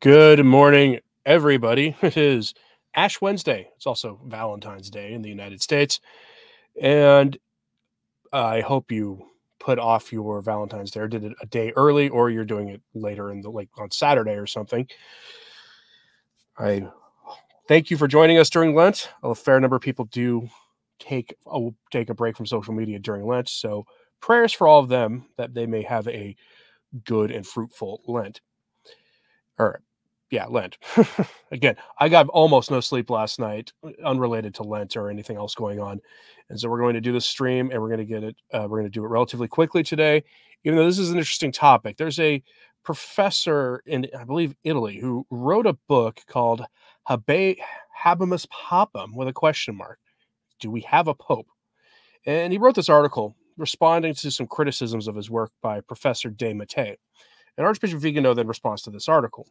Good morning, everybody. It is Ash Wednesday. It's also Valentine's Day in the United States. And I hope you put off your Valentine's Day or did it a day early or you're doing it later in the like on Saturday or something. I thank you for joining us during Lent. A fair number of people do take a, take a break from social media during Lent. So prayers for all of them that they may have a good and fruitful Lent. All right yeah, Lent. Again, I got almost no sleep last night, unrelated to Lent or anything else going on. And so we're going to do the stream and we're going to get it, uh, we're going to do it relatively quickly today, even though this is an interesting topic. There's a professor in, I believe, Italy who wrote a book called Habe, Habemus Papam with a question mark. Do we have a pope? And he wrote this article responding to some criticisms of his work by Professor De Mattei. And Archbishop Vigano then responds to this article.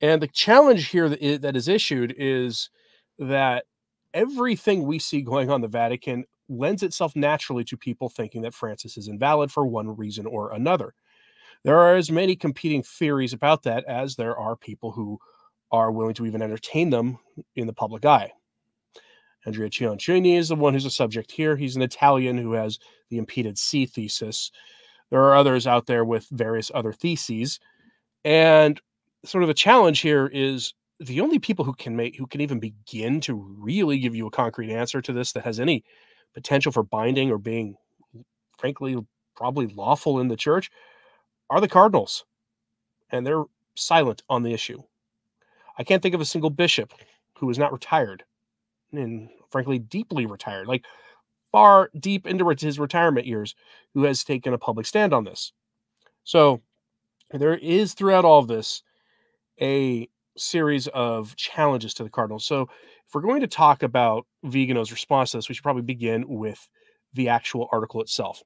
And the challenge here that is, that is issued is that everything we see going on in the Vatican lends itself naturally to people thinking that Francis is invalid for one reason or another. There are as many competing theories about that as there are people who are willing to even entertain them in the public eye. Andrea Ciancini is the one who's a subject here. He's an Italian who has the impeded see thesis. There are others out there with various other theses. And sort of the challenge here is the only people who can make who can even begin to really give you a concrete answer to this that has any potential for binding or being frankly probably lawful in the church are the cardinals and they're silent on the issue. I can't think of a single bishop who is not retired and frankly deeply retired like far deep into his retirement years who has taken a public stand on this. So there is throughout all of this a series of challenges to the Cardinals. So, if we're going to talk about Vigano's response to this, we should probably begin with the actual article itself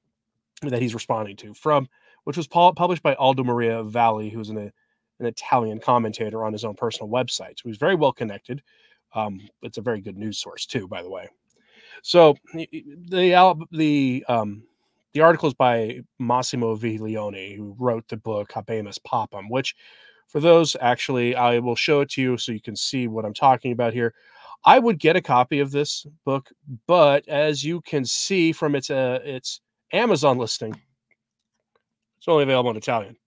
that he's responding to from which was published by Aldo Maria Valli, who's an, an Italian commentator on his own personal website. So he's very well connected. Um, it's a very good news source too, by the way. So the the um, the article is by Massimo Viglione, who wrote the book Habemus Papam, which for those, actually, I will show it to you so you can see what I'm talking about here. I would get a copy of this book, but as you can see from its uh, its Amazon listing, it's only available in Italian,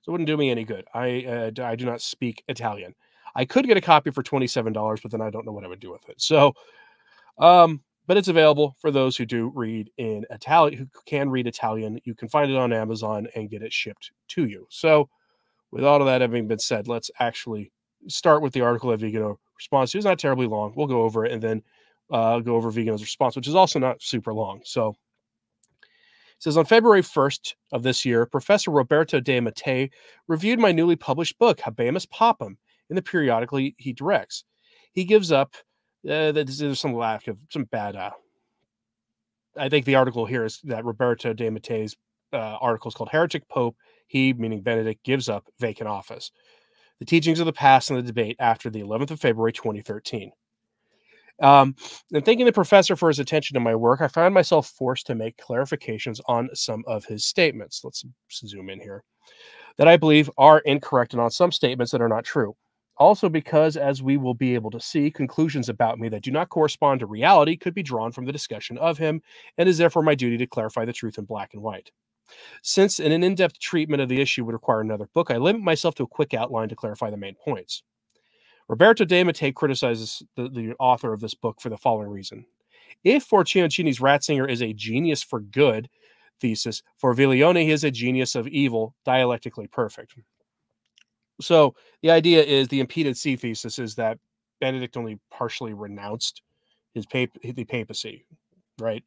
so it wouldn't do me any good. I uh, I do not speak Italian. I could get a copy for twenty seven dollars, but then I don't know what I would do with it. So, um, but it's available for those who do read in Italian, who can read Italian. You can find it on Amazon and get it shipped to you. So with all of that having been said, let's actually start with the article that Vigano responds to. It's not terribly long. We'll go over it and then uh, go over Vigano's response, which is also not super long. So it says on February 1st of this year, Professor Roberto de Mattei reviewed my newly published book, Habemus Papam, in the periodical he, he directs. He gives up uh, there's some lack of some bad. Uh, I think the article here is that Roberto de Mattei's uh, article is called Heretic Pope he, meaning Benedict, gives up vacant office. The teachings of the past and the debate after the 11th of February 2013. Um, and thanking the professor for his attention to my work, I found myself forced to make clarifications on some of his statements. Let's zoom in here. That I believe are incorrect and on some statements that are not true. Also, because as we will be able to see, conclusions about me that do not correspond to reality could be drawn from the discussion of him, and is therefore my duty to clarify the truth in black and white. Since an in depth treatment of the issue would require another book, I limit myself to a quick outline to clarify the main points. Roberto de Mattei criticizes the, the author of this book for the following reason. If for Ciancini's Ratzinger is a genius for good thesis, for Viglione he is a genius of evil, dialectically perfect. So the idea is the impeded see thesis is that Benedict only partially renounced his pap- the papacy, right?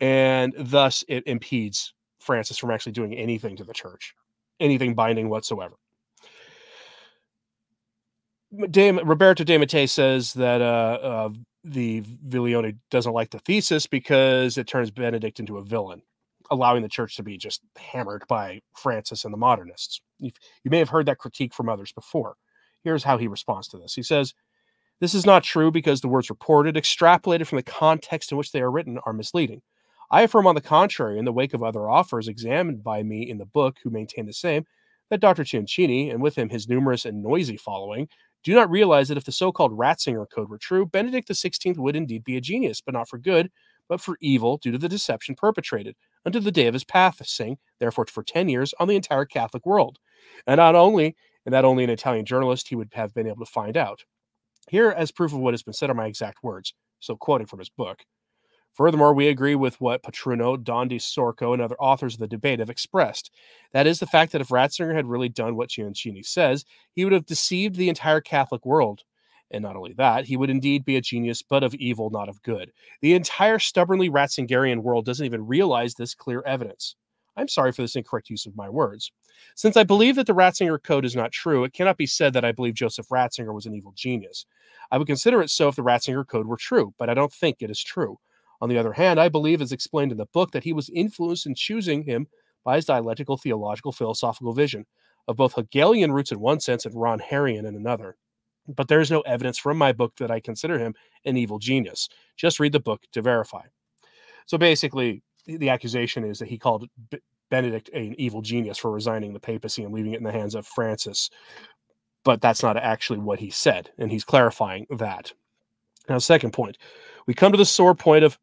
And thus it impedes Francis from actually doing anything to the church, anything binding whatsoever. Dame, Roberto de Mattei says that uh, uh, the Viglione doesn't like the thesis because it turns Benedict into a villain, allowing the church to be just hammered by Francis and the modernists. you you may have heard that critique from others before. Here's how he responds to this. He says, This is not true because the words reported, extrapolated from the context in which they are written, are misleading. I affirm, on the contrary, in the wake of other offers examined by me in the book who maintain the same, that Dr. Ciancini, and with him his numerous and noisy following, do not realize that if the so called Ratzinger Code were true, Benedict XVI would indeed be a genius, but not for good, but for evil due to the deception perpetrated unto the day of his passing, therefore for 10 years, on the entire Catholic world. And not only, and that only an Italian journalist he would have been able to find out. Here, as proof of what has been said, are my exact words. So, quoting from his book. Furthermore, we agree with what Petruno, Don di Sorco, and other authors of the debate have expressed. That is the fact that if Ratzinger had really done what Ciancini says, he would have deceived the entire Catholic world. And not only that, he would indeed be a genius, but of evil, not of good. The entire stubbornly Ratzingerian world doesn't even realize this clear evidence. I'm sorry for this incorrect use of my words. Since I believe that the Ratzinger Code is not true, it cannot be said that I believe Joseph Ratzinger was an evil genius. I would consider it so if the Ratzinger Code were true, but I don't think it is true. On the other hand, I believe, as explained in the book, that he was influenced in choosing him by his dialectical, theological, philosophical vision of both Hegelian roots in one sense and Rahnerian in another. But there is no evidence from my book that I consider him an evil genius. Just read the book to verify. So basically, the accusation is that he called Benedict an evil genius for resigning the papacy and leaving it in the hands of Francis. But that's not actually what he said, and he's clarifying that. Now, second point, we come to the sore point of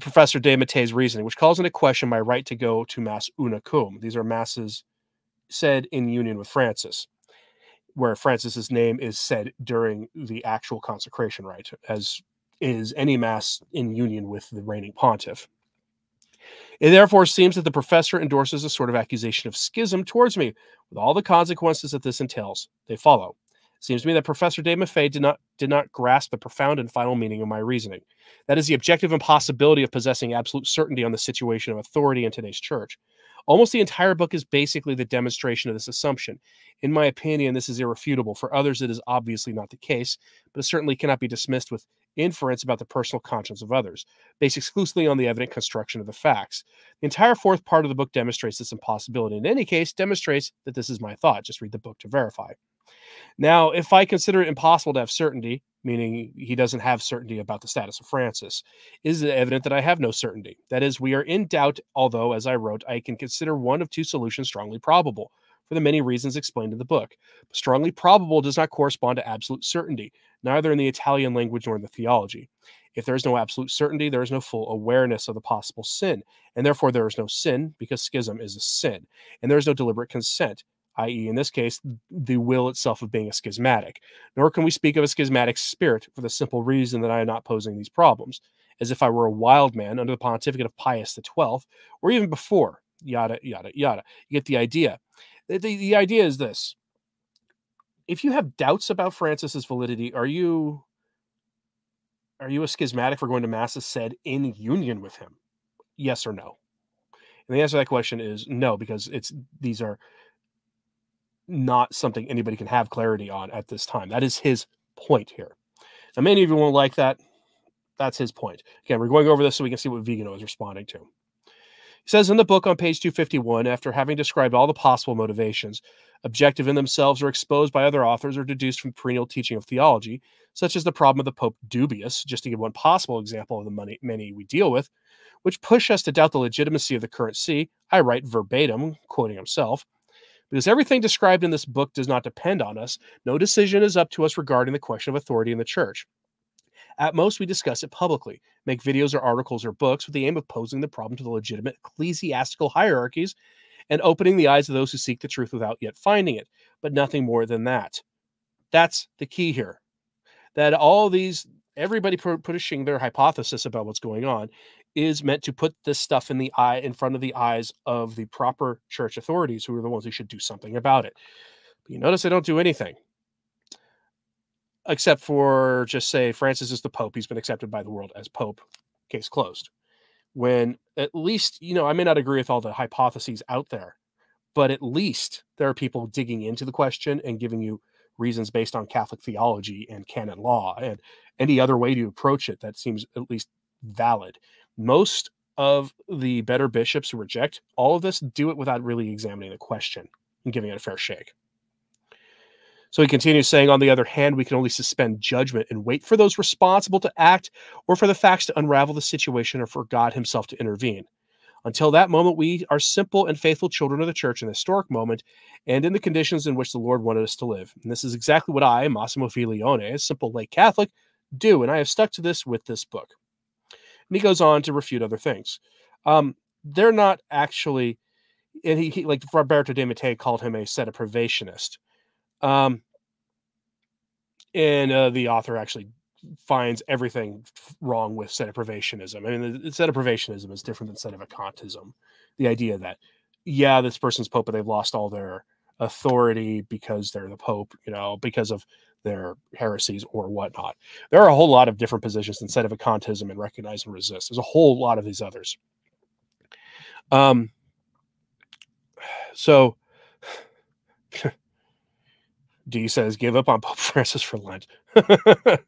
Professor De Mattei's reasoning, which calls into question my right to go to Mass una cum. These are masses said in union with Francis, where Francis's name is said during the actual consecration rite, as is any mass in union with the reigning pontiff. It therefore seems that the professor endorses a sort of accusation of schism towards me, with all the consequences that this entails. They follow. Seems to me that Professor de Mattei did not did not grasp the profound and final meaning of my reasoning. That is the objective impossibility of possessing absolute certainty on the situation of authority in today's church. Almost the entire book is basically the demonstration of this assumption. In my opinion, this is irrefutable. For others, it is obviously not the case, but it certainly cannot be dismissed with inference about the personal conscience of others, based exclusively on the evident construction of the facts. The entire fourth part of the book demonstrates this impossibility. In any case, demonstrates that this is my thought. Just read the book to verify. Now, if I consider it impossible to have certainty, meaning he doesn't have certainty about the status of Francis, is it evident that I have no certainty? That is, we are in doubt, although, as I wrote, I can consider one of two solutions strongly probable for the many reasons explained in the book. Strongly probable does not correspond to absolute certainty, neither in the Italian language nor in the theology. If there is no absolute certainty, there is no full awareness of the possible sin, and therefore there is no sin because schism is a sin, and there is no deliberate consent, i.e., in this case, the will itself of being a schismatic. Nor can we speak of a schismatic spirit for the simple reason that I am not posing these problems, as if I were a wild man under the pontificate of Pius XII, or even before, yada, yada, yada. You get the idea. The, the, idea is this if you have doubts about Francis's validity, are you are you a schismatic for going to Mass masses said in union with him? Yes or no? And the answer to that question is no, because it's these are not something anybody can have clarity on at this time. That is his point here. Now, many of you won't like that. That's his point. Again, we're going over this so we can see what Vigano is responding to. He says in the book on page 251, after having described all the possible motivations, objective in themselves or exposed by other authors or deduced from perennial teaching of theology, such as the problem of the Pope dubious, just to give one possible example of the many, many we deal with, which push us to doubt the legitimacy of the current see, I write verbatim, quoting himself, because everything described in this book does not depend on us, no decision is up to us regarding the question of authority in the church. At most, we discuss it publicly, make videos or articles or books with the aim of posing the problem to the legitimate ecclesiastical hierarchies and opening the eyes of those who seek the truth without yet finding it, but nothing more than that. That's the key here. That all these, everybody pushing their hypothesis about what's going on is meant to put this stuff in the eye, in front of the eyes of the proper church authorities, who are the ones who should do something about it. But you notice they don't do anything except for just say Francis is the Pope. He's been accepted by the world as Pope. Case closed when at least, you know, I may not agree with all the hypotheses out there, but at least there are people digging into the question and giving you reasons based on Catholic theology and canon law and any other way to approach it that seems at least valid. Most of the better bishops who reject all of this do it without really examining the question and giving it a fair shake. So he continues saying, on the other hand, we can only suspend judgment and wait for those responsible to act or for the facts to unravel the situation or for God himself to intervene. Until that moment, we are simple and faithful children of the church in the historic moment and in the conditions in which the Lord wanted us to live. And this is exactly what I, Massimo Viglione, a simple lay Catholic, do. And I have stuck to this with this book. And he goes on to refute other things. Um, they're not actually, and he, he like Roberto de Mattei called him a sedepravationist. Um, and uh, the author actually finds everything wrong with sedepravationism. I mean, the, sedepravationism is different than set of sedevacantism. The idea that, yeah, this person's pope, but they've lost all their authority because they're the pope, you know, because of their heresies or whatnot. There are a whole lot of different positions instead of a contism and recognize and resist. There's a whole lot of these others. Um, so D says, give up on Pope Francis for Lent.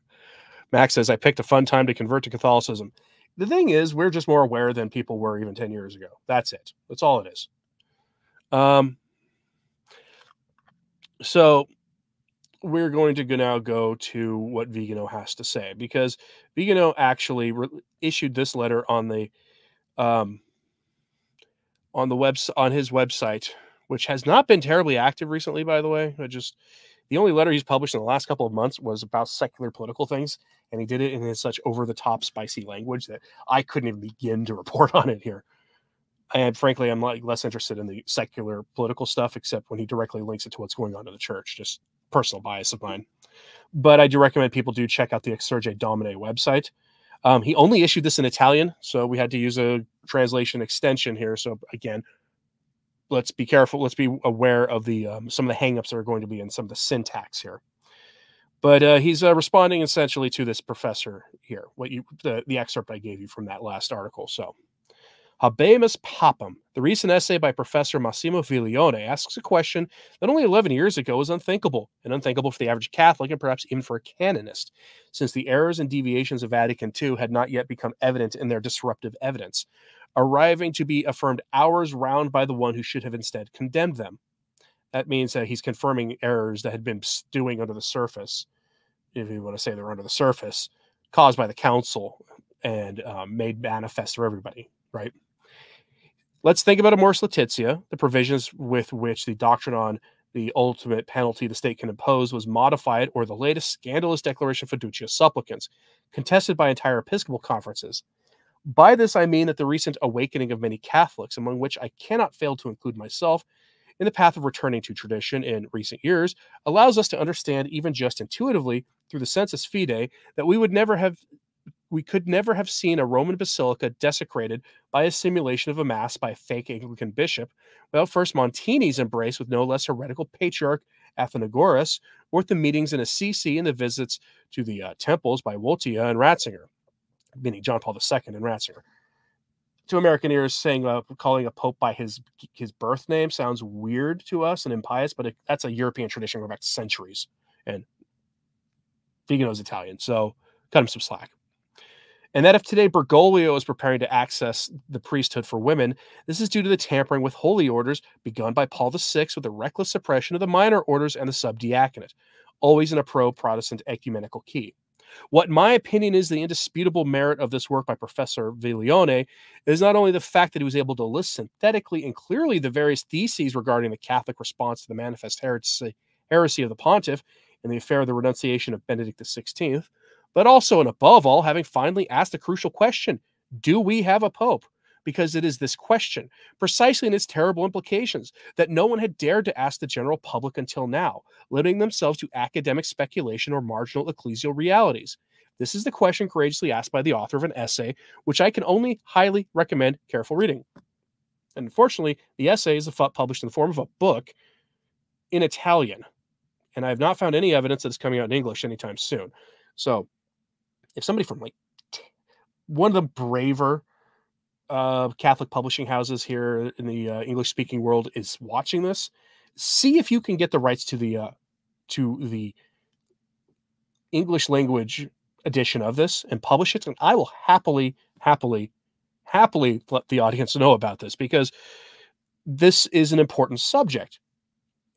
Max says, I picked a fun time to convert to Catholicism. The thing is, we're just more aware than people were even 10 years ago. That's it. That's all it is. Um, so we're going to now go to what Vigano has to say because Vigano actually issued this letter on the um, on the web on his website, which has not been terribly active recently. By the way, I just the only letter he's published in the last couple of months was about secular political things, and he did it in such over the top, spicy language that I couldn't even begin to report on it here. And frankly, I'm like less interested in the secular political stuff, except when he directly links it to what's going on in the church. Just personal bias of mine. But I do recommend people do check out the Exsurge Domine website. Um, he only issued this in Italian, so we had to use a translation extension here. So again, let's be careful. Let's be aware of the um, some of the hangups that are going to be in some of the syntax here. But uh, he's uh, responding essentially to this professor here. What you the, the excerpt I gave you from that last article. So. Habemus Papam, the recent essay by Professor Massimo Viglione, asks a question that only 11 years ago was unthinkable, and unthinkable for the average Catholic and perhaps even for a canonist, since the errors and deviations of Vatican II had not yet become evident in their disruptive evidence arriving to be affirmed hours round by the one who should have instead condemned them. That means that he's confirming errors that had been stewing under the surface, if you want to say they're under the surface, caused by the council and um, made manifest for everybody, right? Let's think about Amoris Laetitia, the provisions with which the doctrine on the ultimate penalty the state can impose was modified, or the latest scandalous declaration of fiducia supplicans, contested by entire episcopal conferences. By this, I mean that the recent awakening of many Catholics, among which I cannot fail to include myself, in the path of returning to tradition in recent years, allows us to understand, even just intuitively, through the sensus fidei, that we would never have we could never have seen a Roman basilica desecrated by a simulation of a mass by a fake Anglican bishop without first Montini's embrace with no less heretical patriarch Athenagoras, or the meetings in Assisi and the visits to the uh, temples by Wojtyla and Ratzinger meaning John Paul II and Ratzinger. To American ears, saying uh, calling a pope by his his birth name sounds weird to us and impious, but it, that's a European tradition going back centuries. And Vigano's Italian, so cut him some slack. And that if today Bergoglio is preparing to access the priesthood for women, this is due to the tampering with holy orders begun by Paul VI with the reckless suppression of the minor orders and the subdiaconate, always in a pro Protestant ecumenical key. What, in my opinion, is the indisputable merit of this work by Professor Viglione is not only the fact that he was able to list synthetically and clearly the various theses regarding the Catholic response to the manifest heresy, heresy of the pontiff in the affair of the renunciation of Benedict XVI, but also and above all, having finally asked the crucial question do we have a pope? because it is this question, precisely in its terrible implications, that no one had dared to ask the general public until now, limiting themselves to academic speculation or marginal ecclesial realities. This is the question courageously asked by the author of an essay, which I can only highly recommend careful reading. And unfortunately, the essay is published in the form of a book in Italian, and I have not found any evidence that it's coming out in English anytime soon. So, if somebody from like one of the braver uh, Catholic publishing houses here in the uh, English speaking world is watching this, see if you can get the rights to the uh, to the English language edition of this and publish it, and I will happily, happily, happily let the audience know about this because this is an important subject,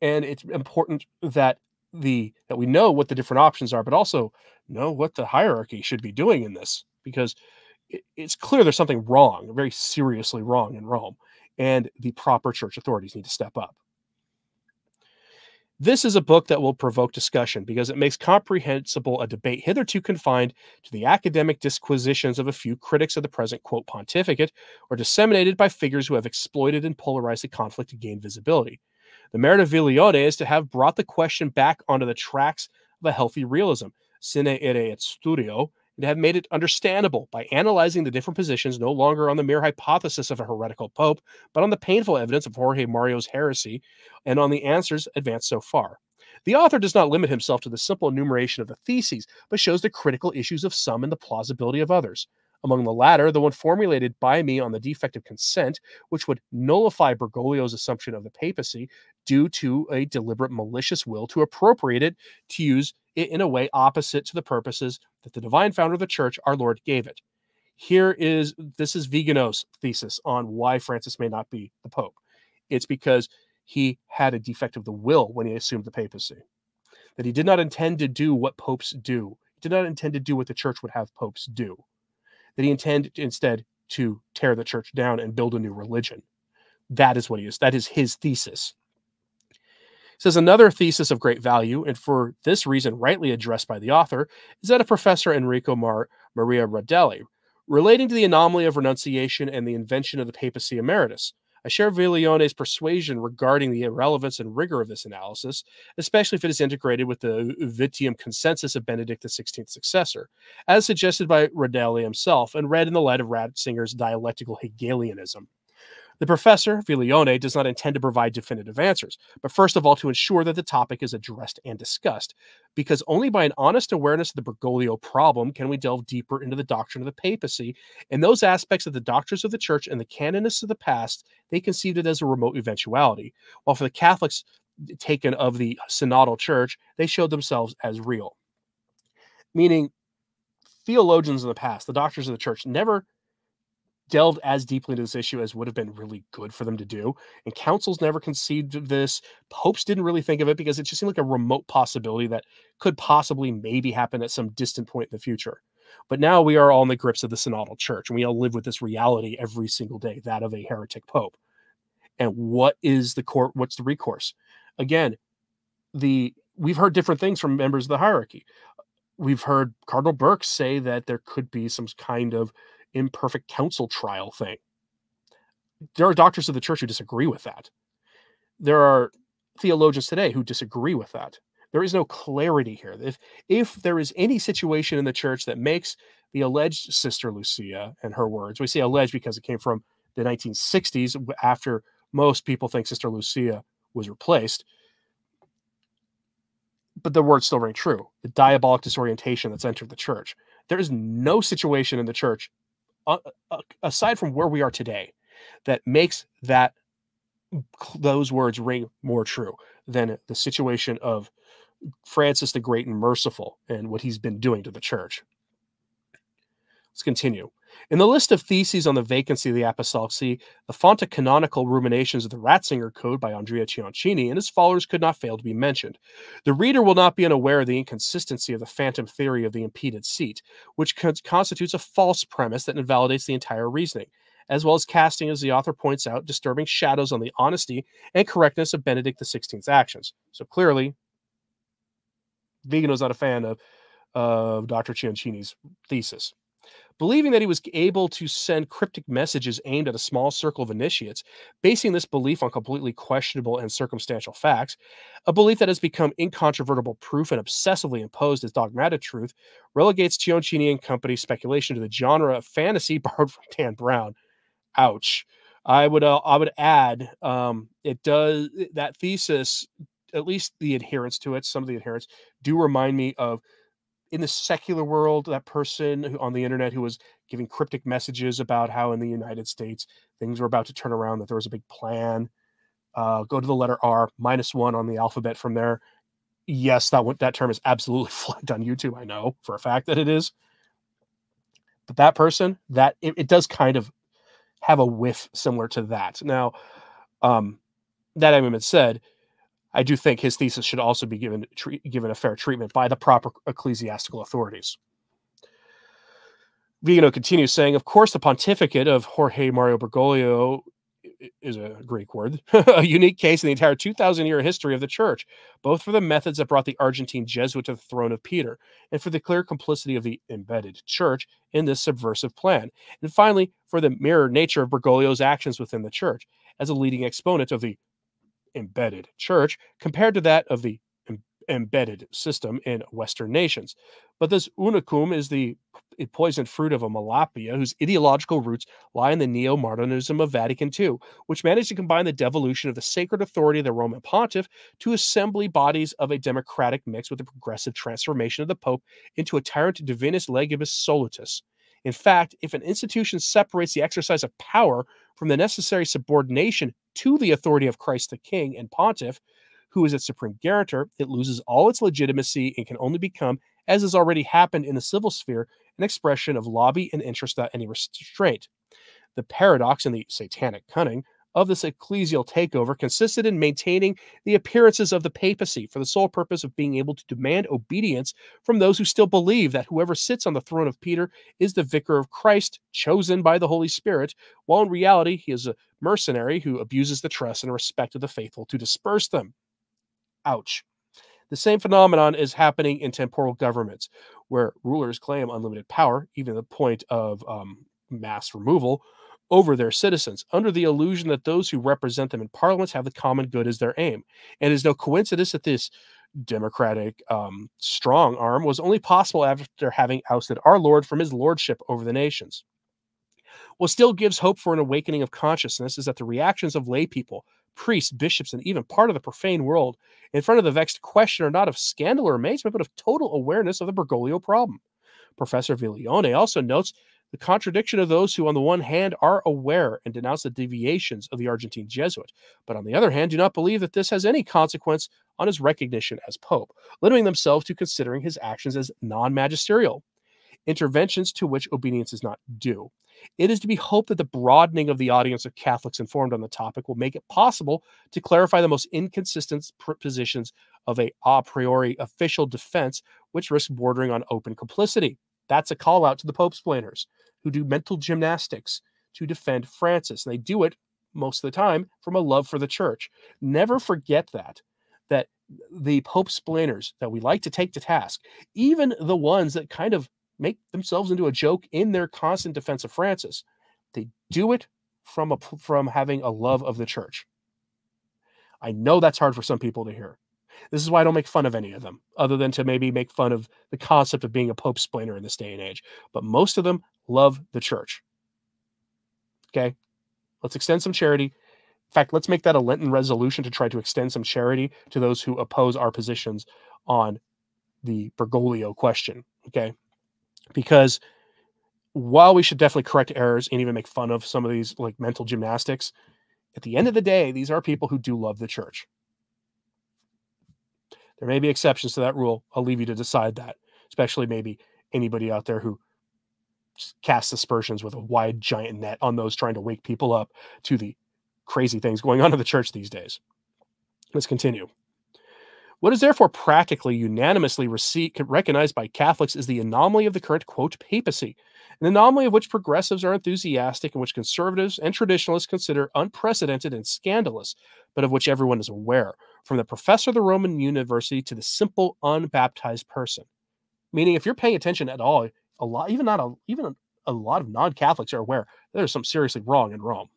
and it's important that the that we know what the different options are, but also know what the hierarchy should be doing in this because it's clear there's something wrong, very seriously wrong in Rome, and the proper church authorities need to step up. This is a book that will provoke discussion because it makes comprehensible a debate hitherto confined to the academic disquisitions of a few critics of the present quote pontificate or disseminated by figures who have exploited and polarized the conflict to gain visibility. The merit of Viglione is to have brought the question back onto the tracks of a healthy realism, sine ire et studio, and to have made it understandable by analyzing the different positions no longer on the mere hypothesis of a heretical pope, but on the painful evidence of Jorge Mario's heresy and on the answers advanced so far. The author does not limit himself to the simple enumeration of the theses, but shows the critical issues of some and the plausibility of others. Among the latter, the one formulated by me on the defect of consent, which would nullify Bergoglio's assumption of the papacy due to a deliberate malicious will to appropriate it to use it in a way opposite to the purposes that the divine founder of the church, our Lord, gave it. Here is this is Vigano's thesis on why Francis may not be the Pope. It's because he had a defect of the will when he assumed the papacy, that he did not intend to do what popes do, he did not intend to do what the church would have popes do, that he intended instead to tear the church down and build a new religion. That is what he is. That is his thesis says another thesis of great value, and for this reason rightly addressed by the author, is that of Professor Enrico Mar- Maria Radaelli, relating to the anomaly of renunciation and the invention of the papacy emeritus. I share Viglione's persuasion regarding the irrelevance and rigor of this analysis, especially if it is integrated with the Vitium consensus of Benedict XVI's successor, as suggested by Radaelli himself and read in the light of Ratzinger's dialectical Hegelianism. The professor, Viglione, does not intend to provide definitive answers, but first of all to ensure that the topic is addressed and discussed, because only by an honest awareness of the Bergoglio problem can we delve deeper into the doctrine of the papacy and those aspects of the doctors of the church and the canonists of the past they conceived it as a remote eventuality, while for the Catholics taken of the synodal church, they showed themselves as real. Meaning, theologians in the past, the doctors of the church, never delved as deeply into this issue as would have been really good for them to do. And councils never conceived of this. Popes didn't really think of it because it just seemed like a remote possibility that could possibly maybe happen at some distant point in the future. But now we are all in the grips of the synodal church, and we all live with this reality every single day, that of a heretic pope. And what is the court? What's the recourse? Again, the we've heard different things from members of the hierarchy. We've heard Cardinal Burke say that there could be some kind of imperfect council trial thing. There are doctors of the church who disagree with that. There are theologians today who disagree with that. There is no clarity here. If if there is any situation in the church that makes the alleged Sister Lucia and her words, we say alleged because it came from the 1960s after most people think Sister Lucia was replaced. But the words still ring true. The diabolic disorientation that's entered the church. There is no situation in the church uh, uh, aside from where we are today that makes that those words ring more true than the situation of Francis the Great and Merciful and what he's been doing to the church. Let's continue. In the list of theses on the vacancy of the apostolic see, the fonta canonical ruminations of the Ratzinger Code by Andrea Ciancini and his followers could not fail to be mentioned. The reader will not be unaware of the inconsistency of the phantom theory of the impeded seat, which constitutes a false premise that invalidates the entire reasoning, as well as casting, as the author points out, disturbing shadows on the honesty and correctness of Benedict XVI's actions. So clearly, Vigano is not a fan of, of Dr. Ciancini's thesis. Believing that he was able to send cryptic messages aimed at a small circle of initiates, basing this belief on completely questionable and circumstantial facts, a belief that has become incontrovertible proof and obsessively imposed as dogmatic truth, relegates Ciancini and company speculation to the genre of fantasy borrowed from Dan Brown. Ouch. I would uh, I would add um, it does that thesis at least the adherence to it some of the adherents do remind me of in the secular world, that person who, on the internet who was giving cryptic messages about how in the United States things were about to turn around, that there was a big plan. Uh, go to the letter R, minus one on the alphabet from there. Yes, that that term is absolutely flagged on YouTube. I know for a fact that it is. But that person, that it, it does kind of have a whiff similar to that. Now, um, that having been said, I do think his thesis should also be given given a fair treatment by the proper ecclesiastical authorities. Vigano continues saying, of course, the pontificate of Jorge Mario Bergoglio is a Greek word, a unique case in the entire 2,000 year history of the church, both for the methods that brought the Argentine Jesuit to the throne of Peter and for the clear complicity of the embedded church in this subversive plan. And finally, for the mirror nature of Bergoglio's actions within the church as a leading exponent of the embedded church compared to that of the embedded system in Western nations. But this unicum is the poisoned fruit of a malapia whose ideological roots lie in the neo modernism of Vatican II, which managed to combine the devolution of the sacred authority of the Roman pontiff to assembly bodies of a democratic mix with the progressive transformation of the Pope into a tyrant divinus legibus solutus. In fact, if an institution separates the exercise of power from the necessary subordination to the authority of Christ the King and Pontiff, who is its supreme guarantor, it loses all its legitimacy and can only become, as has already happened in the civil sphere, an expression of lobby and interest without any restraint. The paradox and the satanic cunning of this ecclesial takeover consisted in maintaining the appearances of the papacy for the sole purpose of being able to demand obedience from those who still believe that whoever sits on the throne of Peter is the vicar of Christ, chosen by the Holy Spirit, while in reality he is a mercenary who abuses the trust and respect of the faithful to disperse them. Ouch. The same phenomenon is happening in temporal governments, where rulers claim unlimited power, even to the point of um, mass removal, over their citizens, under the illusion that those who represent them in parliaments have the common good as their aim. And it is no coincidence that this democratic um, strong arm was only possible after having ousted our Lord from his lordship over the nations. What still gives hope for an awakening of consciousness is that the reactions of lay people priests, bishops, and even part of the profane world in front of the vexed question are not of scandal or amazement, but of total awareness of the Bergoglio problem. Professor Viglione also notes the contradiction of those who, on the one hand, are aware and denounce the deviations of the Argentine Jesuit, but on the other hand, do not believe that this has any consequence on his recognition as Pope, limiting themselves to considering his actions as non magisterial interventions to which obedience is not due. It is to be hoped that the broadening of the audience of Catholics informed on the topic will make it possible to clarify the most inconsistent positions of a a priori official defense, which risks bordering on open complicity. That's a call out to the Pope's splainers who do mental gymnastics to defend Francis. And they do it most of the time from a love for the church. Never forget that, that the Pope splainers that we like to take to task, even the ones that kind of make themselves into a joke in their constant defense of Francis. They do it from a from having a love of the church. I know that's hard for some people to hear. This is why I don't make fun of any of them, other than to maybe make fun of the concept of being a pope splainer in this day and age. But most of them love the church. Okay, let's extend some charity. In fact, let's make that a Lenten resolution to try to extend some charity to those who oppose our positions on the Bergoglio question. Okay, because while we should definitely correct errors and even make fun of some of these like mental gymnastics, at the end of the day, these are people who do love the church. There may be exceptions to that rule. I'll leave you to decide that, especially maybe anybody out there who casts aspersions with a wide, giant net on those trying to wake people up to the crazy things going on in the church these days. Let's continue. What is therefore practically unanimously received, recognized by Catholics is the anomaly of the current, quote, papacy, an anomaly of which progressives are enthusiastic and which conservatives and traditionalists consider unprecedented and scandalous, but of which everyone is aware, from the professor of the Roman university to the simple unbaptized person. Meaning, if you're paying attention at all, a lot, even not a, even a, a lot of non-Catholics are aware there's something seriously wrong in Rome.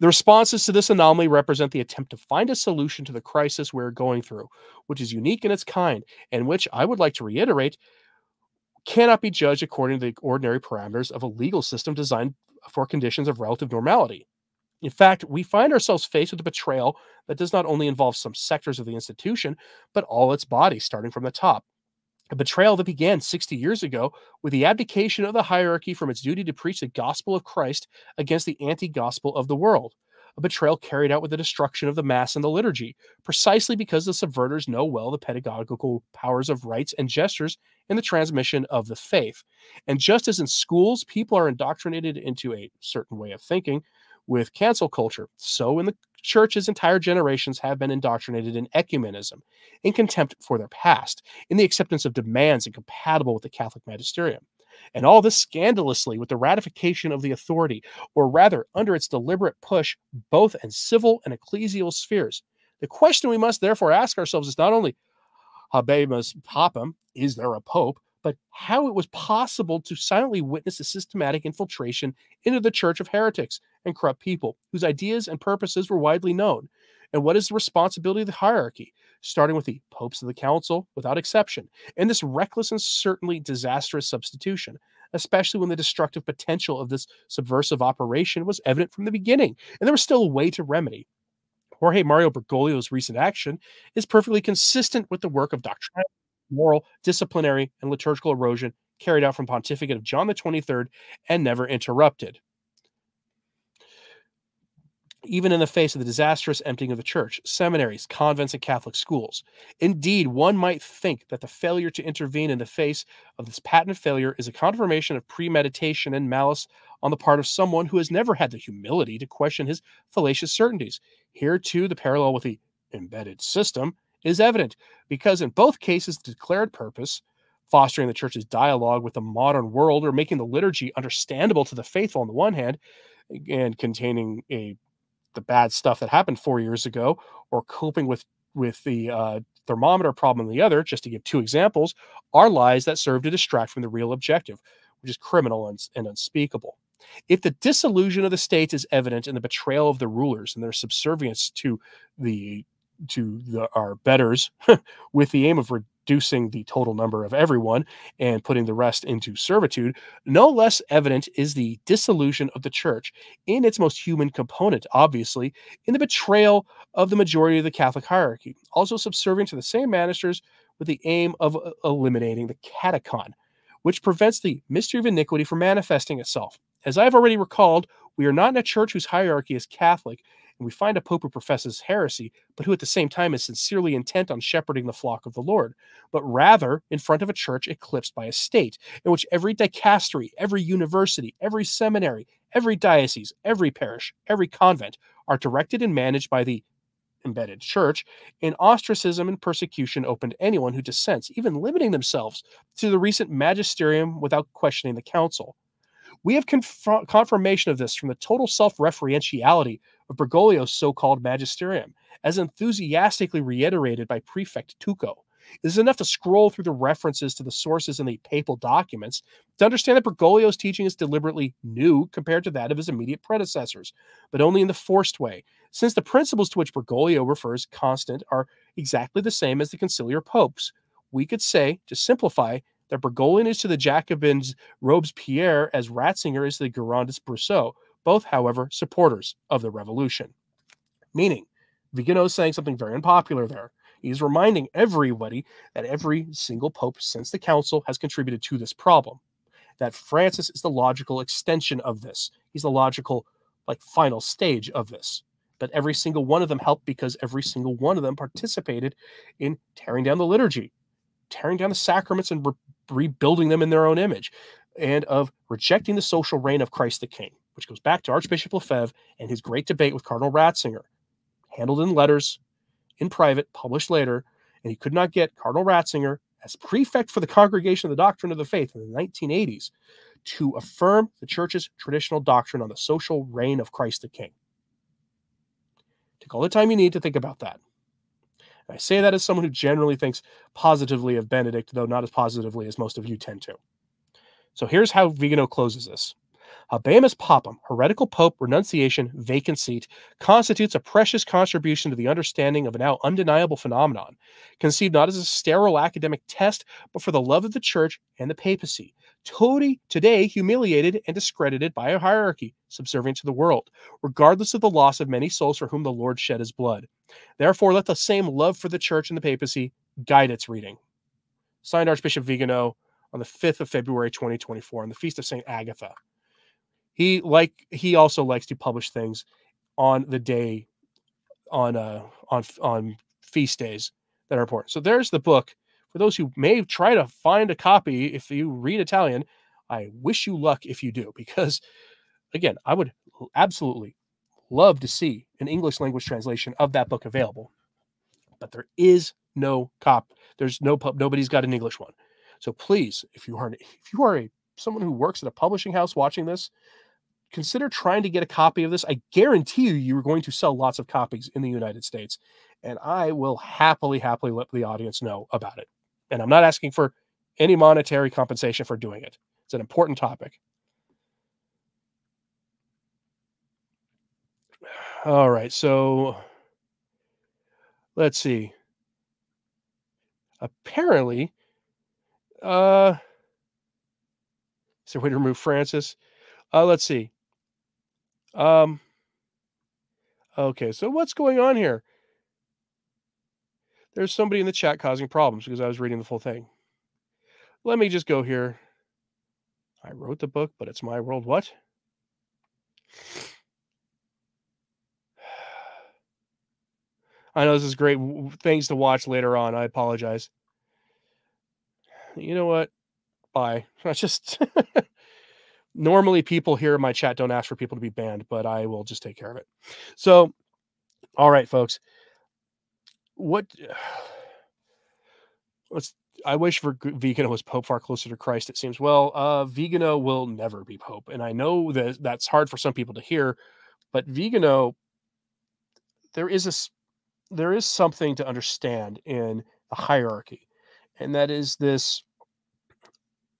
The responses to this anomaly represent the attempt to find a solution to the crisis we're going through, which is unique in its kind, and which I would like to reiterate cannot be judged according to the ordinary parameters of a legal system designed for conditions of relative normality. In fact, we find ourselves faced with a betrayal that does not only involve some sectors of the institution, but all its bodies, starting from the top a betrayal that began 60 years ago with the abdication of the hierarchy from its duty to preach the gospel of Christ against the anti gospel of the world. A betrayal carried out with the destruction of the Mass and the liturgy, precisely because the subverters know well the pedagogical powers of rites and gestures in the transmission of the faith. And just as in schools, people are indoctrinated into a certain way of thinking with cancel culture, so in the churches, entire generations have been indoctrinated in ecumenism, in contempt for their past, in the acceptance of demands incompatible with the Catholic magisterium. And all this scandalously with the ratification of the authority, or rather, under its deliberate push, both in civil and ecclesial spheres. The question we must therefore ask ourselves is not only habemus papam, is there a pope, but how it was possible to silently witness a systematic infiltration into the church of heretics and corrupt people whose ideas and purposes were widely known. And what is the responsibility of the hierarchy, starting with the popes of the council without exception, and this reckless and certainly disastrous substitution, especially when the destructive potential of this subversive operation was evident from the beginning, and there was still a way to remedy. Jorge Mario Bergoglio's recent action is perfectly consistent with the work of doctrinal, moral, disciplinary, and liturgical erosion carried out from pontificate of John the 23rd and never interrupted even in the face of the disastrous emptying of the church, seminaries, convents, and Catholic schools. Indeed, one might think that the failure to intervene in the face of this patent failure is a confirmation of premeditation and malice on the part of someone who has never had the humility to question his fallacious certainties. Here, too, the parallel with the embedded system is evident, because in both cases, the declared purpose, fostering the church's dialogue with the modern world or making the liturgy understandable to the faithful on the one hand, and containing a the bad stuff that happened four years ago, or coping with with the uh, thermometer problem on the other, just to give two examples, are lies that serve to distract from the real objective, which is criminal and, and unspeakable. If the disillusion of the state is evident in the betrayal of the rulers and their subservience to the to the, our betters, with the aim of reducing the total number of everyone and putting the rest into servitude, no less evident is the dissolution of the church in its most human component, obviously, in the betrayal of the majority of the Catholic hierarchy, also subservient to the same ministers with the aim of uh, eliminating the catechon, which prevents the mystery of iniquity from manifesting itself. As I have already recalled, we are not in a church whose hierarchy is Catholic, and we find a pope who professes heresy, but who at the same time is sincerely intent on shepherding the flock of the Lord, but rather in front of a church eclipsed by a state, in which every dicastery, every university, every seminary, every diocese, every parish, every convent are directed and managed by the embedded church, in ostracism and persecution open to anyone who dissents, even limiting themselves to the recent magisterium without questioning the council. We have conf- confirmation of this from the total self referentiality of Bergoglio's so called magisterium, as enthusiastically reiterated by Prefect Tucho. It is enough to scroll through the references to the sources in the papal documents to understand that Bergoglio's teaching is deliberately new compared to that of his immediate predecessors, but only in the forced way, since the principles to which Bergoglio refers constant are exactly the same as the conciliar popes. We could say, to simplify, that Bergoglio is to the Jacobins Robespierre as Ratzinger is to the Girondists Brissot, both, however, supporters of the revolution. Meaning, Vigano is saying something very unpopular there. He's reminding everybody that every single pope since the council has contributed to this problem. That Francis is the logical extension of this. He's the logical, like, final stage of this. But every single one of them helped because every single one of them participated in tearing down the liturgy, tearing down the sacraments and re- rebuilding them in their own image, and of rejecting the social reign of Christ the King which goes back to Archbishop Lefebvre and his great debate with Cardinal Ratzinger, handled in letters in private, published later, and he could not get Cardinal Ratzinger as prefect for the Congregation of the Doctrine of the Faith in the 1980s to affirm the church's traditional doctrine on the social reign of Christ the King. Take all the time you need to think about that. And I say that as someone who generally thinks positively of Benedict, though not as positively as most of you tend to. So here's how Vigano closes this. Habemus Papam, heretical pope, renunciation, vacant seat, constitutes a precious contribution to the understanding of a now undeniable phenomenon, conceived not as a sterile academic test, but for the love of the church and the papacy. Totally today humiliated and discredited by a hierarchy subservient to the world, regardless of the loss of many souls for whom the Lord shed his blood. Therefore, let the same love for the church and the papacy guide its reading. Signed Archbishop Vigano on the 5th of February 2024 on the Feast of St. Agatha he like he also likes to publish things on the day on uh on on feast days that are important. So there's the book. For those who may try to find a copy, if you read Italian, I wish you luck if you do, because again, I would absolutely love to see an English language translation of that book available. But there is no cop. There's no pub. Nobody's got an English one. So please, if you are if you are a someone who works at a publishing house watching this, consider trying to get a copy of this. I guarantee you, you're going to sell lots of copies in the United States, and I will happily, happily let the audience know about it. And I'm not asking for any monetary compensation for doing it. It's an important topic. All right, so let's see. Apparently, uh, is there a way to remove Francis? Uh, let's see. Um, okay, so what's going on here? There's somebody in the chat causing problems because I was reading the full thing. Let me just go here. I wrote the book, but it's my world. What? I know this is great things to watch later on. I apologize. You know what? Bye. I just normally people here in my chat don't ask for people to be banned, but I will just take care of it. So, all right, folks. What let's I wish for Vigano was Pope far closer to Christ. It seems well. Uh, Vigano will never be Pope, and I know that that's hard for some people to hear, but Vigano, there is a there is something to understand in the hierarchy, and that is this.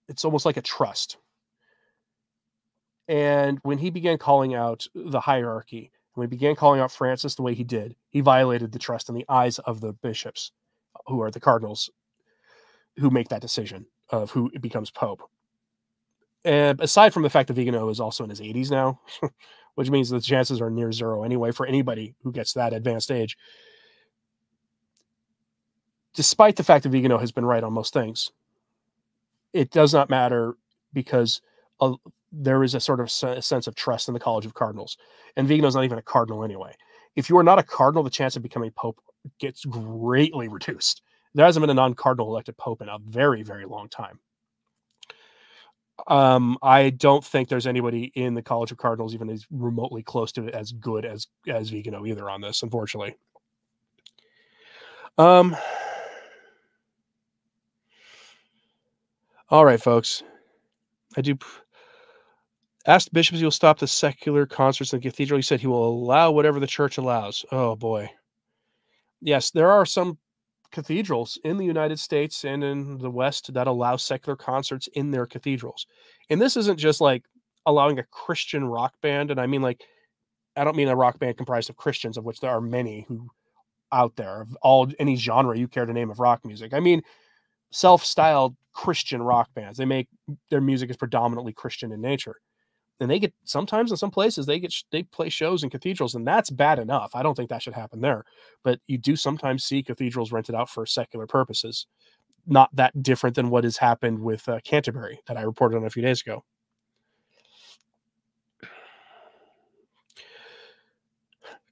It's almost like a trust. And when he began calling out the hierarchy, when he began calling out Francis the way he did, he violated the trust in the eyes of the bishops, who are the cardinals who make that decision of who becomes pope. And aside from the fact that Vigano is also in his 80s now, which means the chances are near zero anyway for anybody who gets that advanced age. Despite the fact that Vigano has been right on most things, it does not matter because uh, there is a sort of sense of trust in the College of Cardinals. And Vigano's not even a cardinal anyway. If you are not a cardinal, the chance of becoming pope gets greatly reduced there hasn't been a non-cardinal elected pope in a very, very long time. Um, I don't think there's anybody in the College of Cardinals even as remotely close to as good as as Vigano either on this, unfortunately. Um. All right, folks. I do asked bishops he will stop the secular concerts in the cathedral. He said he will allow whatever the church allows. Oh boy. Yes, there are some cathedrals in the United States and in the West that allow secular concerts in their cathedrals. And this isn't just like allowing a Christian rock band. And I mean, like, I don't mean a rock band comprised of Christians, of which there are many who out there of all any genre you care to name of rock music. I mean, self-styled Christian rock bands. They make their music is predominantly Christian in nature and they get sometimes in some places they get they play shows in cathedrals and that's bad enough i don't think that should happen there but you do sometimes see cathedrals rented out for secular purposes not that different than what has happened with uh, canterbury that i reported on a few days ago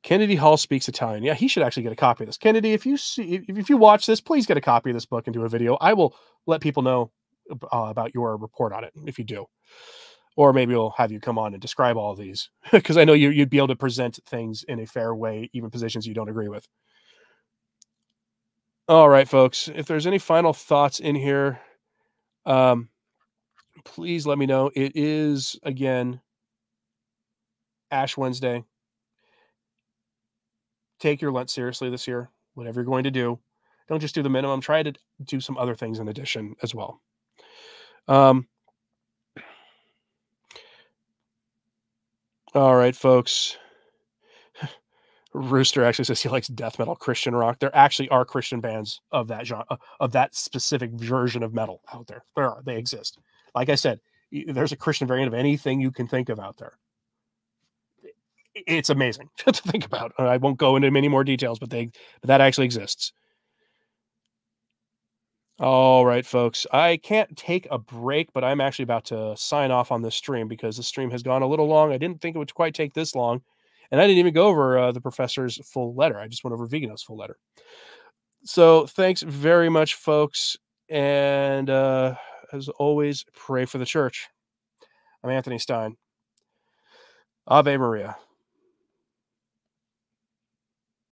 Kennedy Hall speaks Italian. Yeah, he should actually get a copy of this. Kennedy, if you see, if you watch this, please get a copy of this book and do a video. I will let people know uh, about your report on it if you do or maybe we'll have you come on and describe all these because I know you, you'd be able to present things in a fair way, even positions you don't agree with. All right, folks. If there's any final thoughts in here, um, please let me know. It is again Ash Wednesday. Take your Lent seriously this year. Whatever you're going to do, don't just do the minimum. Try to do some other things in addition as well. Um, All right, folks. Rooster actually says he likes death metal Christian rock. There actually are Christian bands of that genre, uh, of that specific version of metal out there. There are, they exist. Like I said, there's a Christian variant of anything you can think of out there. It's amazing to think about. I won't go into many more details, but they, but that actually exists. All right, folks. I can't take a break, but I'm actually about to sign off on this stream because the stream has gone a little long. I didn't think it would quite take this long. And I didn't even go over uh, the professor's full letter. I just went over Vigano's full letter. So thanks very much, folks. And uh, as always, pray for the church. I'm Anthony Stine. Ave Maria.